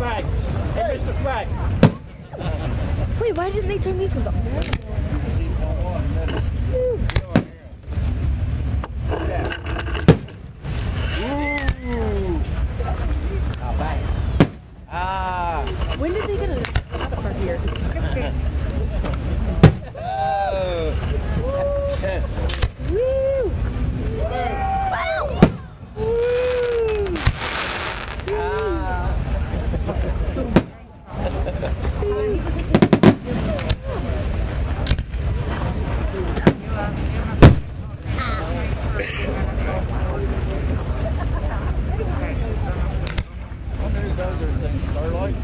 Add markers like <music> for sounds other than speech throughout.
Fact. Hey, Mr. Fact. Wait, why didn't they turn these ones off? Ooh. Oh. Ah. When did they get a car here? Oh. Yes. Woo! Wow! Woo! Ah. Wonder who does their thing, Starlight?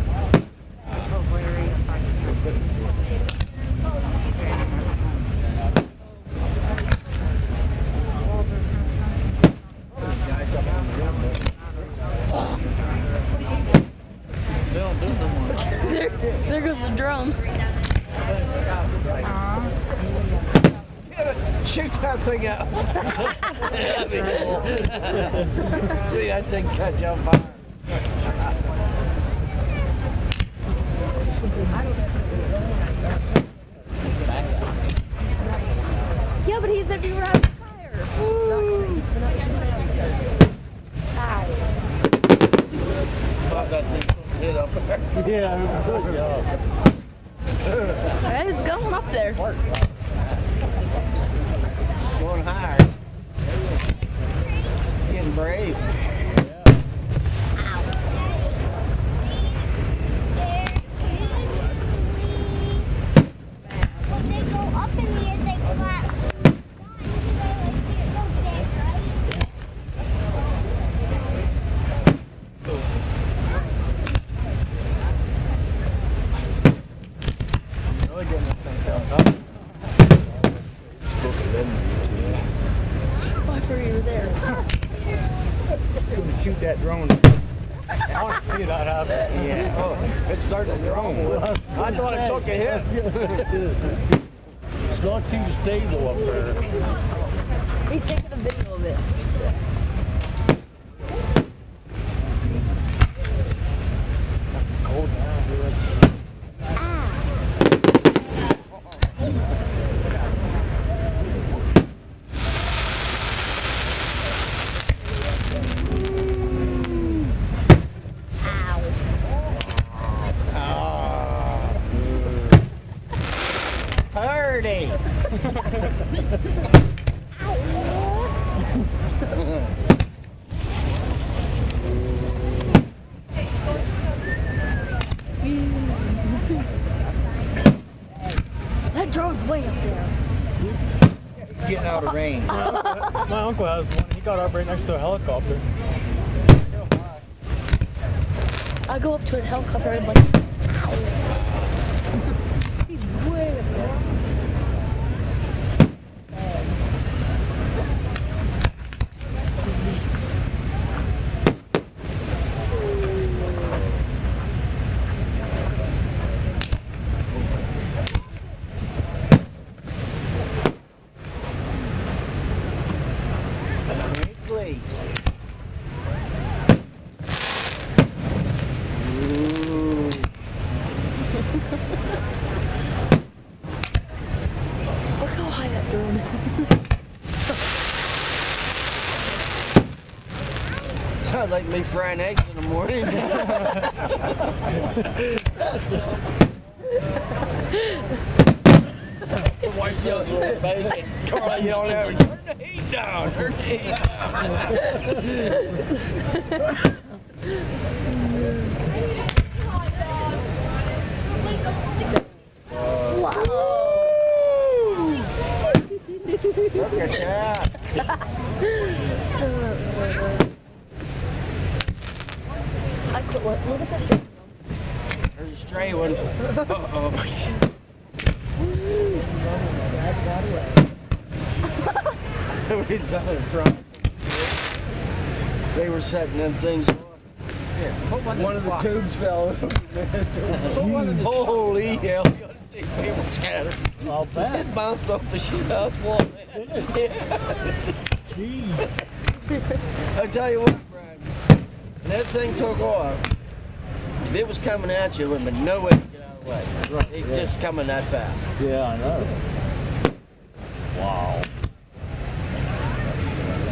Guys up on the rim, but They don't do no more. There, there goes the drum. Shoot that thing out. That'd be. See that thing catch on fire. Yeah, but he's everywhere on fire. Woo! Ow. Thought that thing hit up there. Yeah, good job. It's going up there. Going higher. Getting brave. When they go up in the air, they collapse. Really getting this thing filmed up. Facebook and then I you were there. YouTube. Shoot that drone. I want to see that happen. Yeah. Oh, it started drone. I thought it took a hit. It's not too stable up there. He's taking a video of it. Cold now. dude. Ah. Party. That drone's way up there. Getting out of range. <laughs> My uncle has one. He got up right next to a helicopter. I go up to a helicopter and like, ow. <laughs> He's way up there. <laughs> Sounds like me frying eggs in the morning. The wife yells at bacon. Carl yelling at her, turn the heat down, turn the heat down. <laughs> Look at that. There's a stray one. Uh-oh. we got it from. They were setting them things off. One of the tubes fell. Holy hell. People scattered. I'll bet. It bounced off the shoot house wall. Jeez. I tell you what, Brian. When that thing took off, If it was coming at you, there would be no way to get out of the way. Right, It yeah. just coming that fast. Yeah, I know. Wow.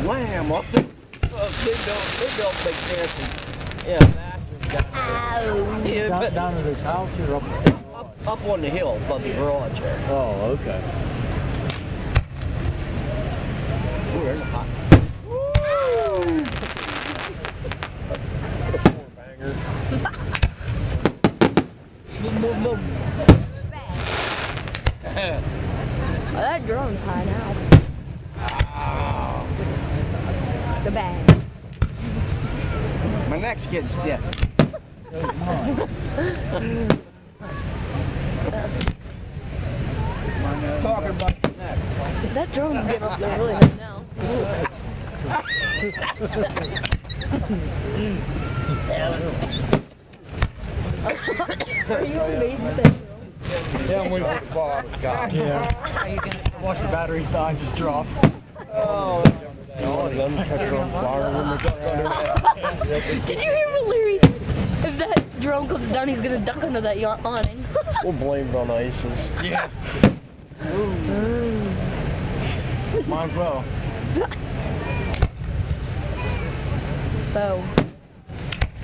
Wham! Off the oh, big old, big old big fancy. Yeah, bastard got Yeah, Down, down at his house or up? up, up on the hill above the garage there. Oh, okay. We're in the hot. Boom, boom, boom. Oh, that drone's high now. The bag. My neck's getting stiff. There's. Talking about your neck. That drone's getting up there really high now. Are you amazed with that drone? Yeah, I'm waiting for the ball. Oh, God. Yeah. Watch the batteries die and just drop. Oh, All of them catch on fire when they Did you hear what Larry said? If that drone comes down, he's gonna duck under that yacht awning. <laughs> We'll blame it on ISIS. Yeah. Might as well. <laughs> so,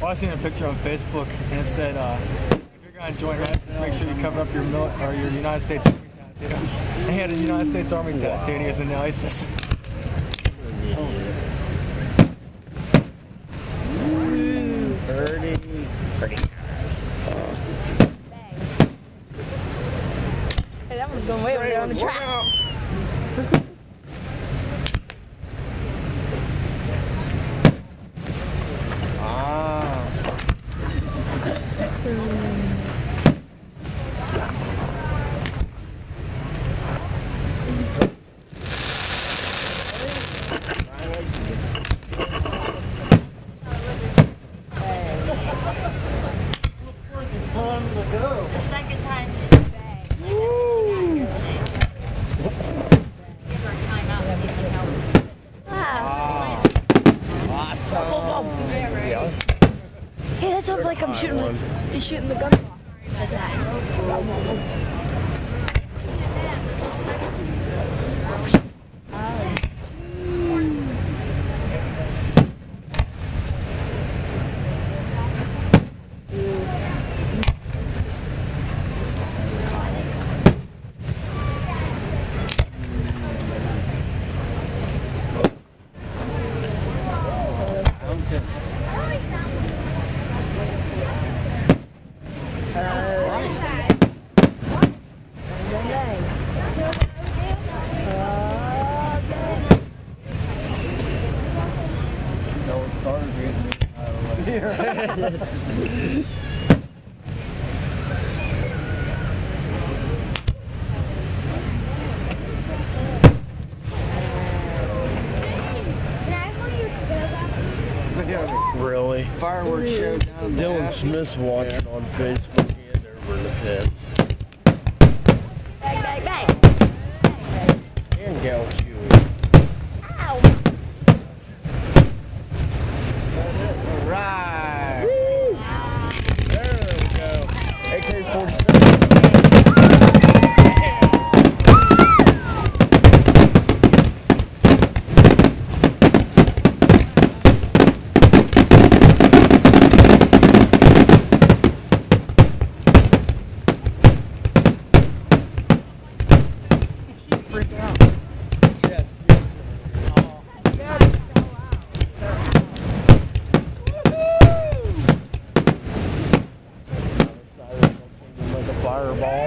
Well, I seen a picture on Facebook and it said, uh, if you're gonna join ISIS, make sure you cover up your mil- or your United States Army tattoo. And he had a United States Army tattoo and he was in the ISIS. Pretty, pretty. hey, that one's going way over there on the track. Ah. The second time she did bang. Like I said, she got here today. Give her a timeout and see if it helps. Wow. Awesome. Yeah, right. Hey, sounds like I'm shooting, shooting the gun. Like that. Really? Fireworks show down Dylan. Smith's watching on Facebook and over in the pits. curveball.